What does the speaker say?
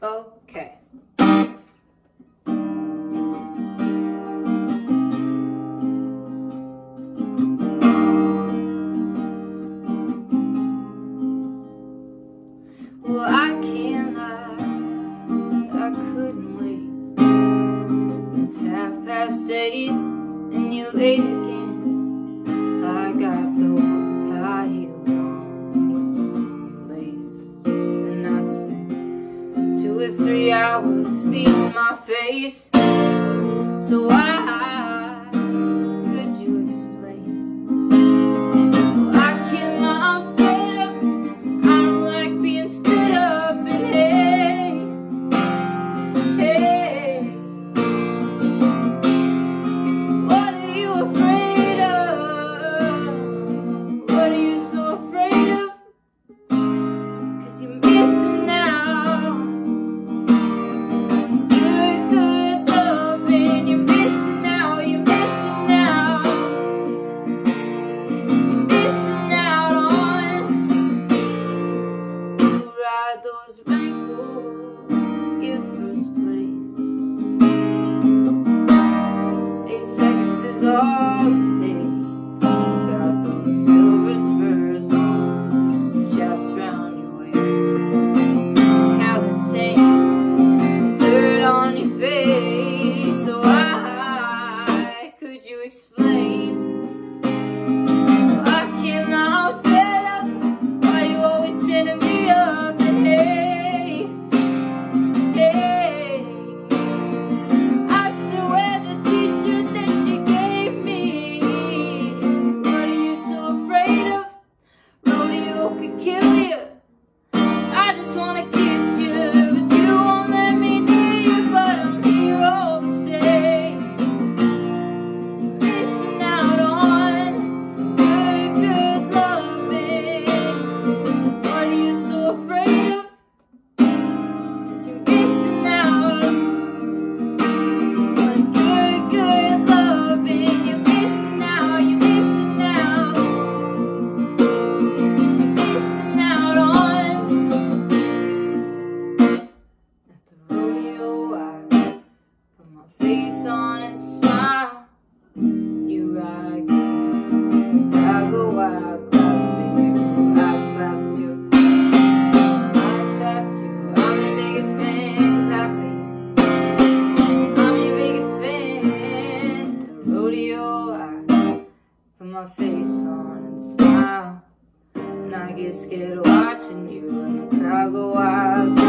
Okay. Well, I can't lie, I couldn't wait. It's half past eight, and you ate again. With three hours beating my face. So I todos rodeo, I put my face on and smile. And I get scared of watching you and the crowd go wild.